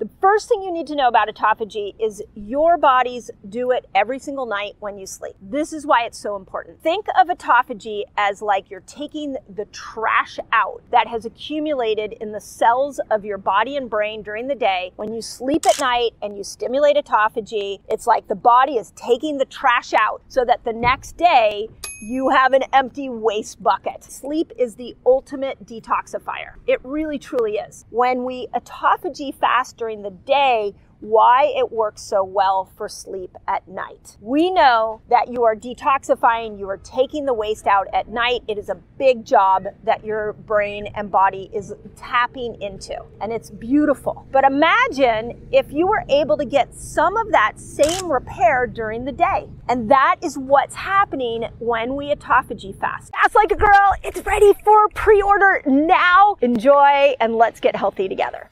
The first thing you need to know about autophagy is your bodies do it every single night when you sleep. This is why it's so important. Think of autophagy as like you're taking the trash out that has accumulated in the cells of your body and brain during the day. When you sleep at night and you stimulate autophagy, it's like the body is taking the trash out so that the next day you have an empty waste bucket. Sleep is the ultimate detoxifier. It really truly is. When we autophagy fast during the day, why it works so well for sleep at night. We know that you are detoxifying, you are taking the waste out at night. It is a big job that your brain and body is tapping into, and it's beautiful. But imagine if you were able to get some of that same repair during the day. And that is what's happening when we autophagy fast. Fast like a girl, it's ready for pre order now. Enjoy, and let's get healthy together.